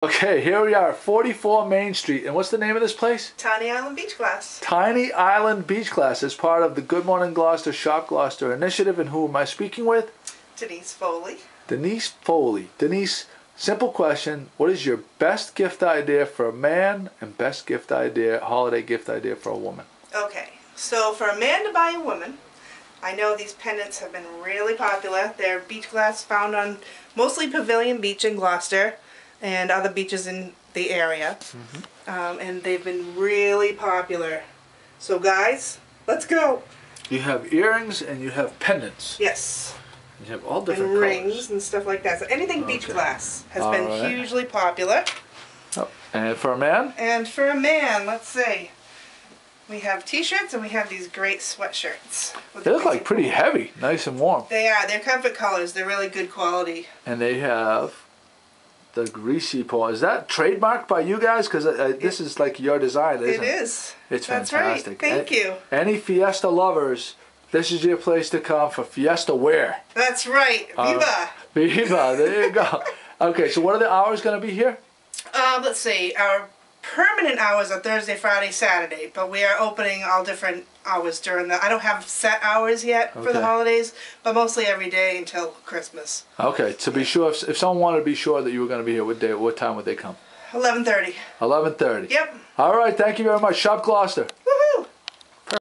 Okay, here we are, 44 Main Street. And what's the name of this place? Tiny Island Beach Glass. Tiny Island Beach Glass is part of the Good Morning Gloucester Shop Gloucester initiative. And who am I speaking with? Denise Foley. Denise Foley. Denise, simple question. What is your best gift idea for a man and best gift idea, holiday gift idea for a woman? Okay, so for a man to buy a woman, I know these pendants have been really popular. They're beach glass found on mostly Pavilion Beach in Gloucester and other beaches in the area. Um, and they've been really popular. So, guys, let's go. You have earrings and you have pendants. Yes. You have all And different rings colors. and stuff like that. So, anything beach glass has All been right. hugely popular. Oh, and for a man? And for a man, let's see. We have t-shirts and we have these great sweatshirts. They look like pretty heavy, nice and warm. They are. They're comfort colors. They're really good quality. And they have the greasy pole. Is that trademarked by you guys? Because uh, this is like your design, isn't It it? is. It's That's fantastic. right. Thank A- you. Any Fiesta lovers, this is your place to come for Fiesta wear. That's right. Uh, Viva. Viva, there you go. Okay, so what are the hours going to be here? Um, let's see. Our permanent hours are Thursday, Friday, Saturday, but we are opening all different hours during the. I don't have set hours yet for Okay. the holidays, but mostly every day until Christmas. Okay, to be sure, if, if someone wanted to be sure that you were going to be here, what day, what time would they come? Eleven thirty. 11:30. Yep. All right, thank you very much. Shop Gloucester.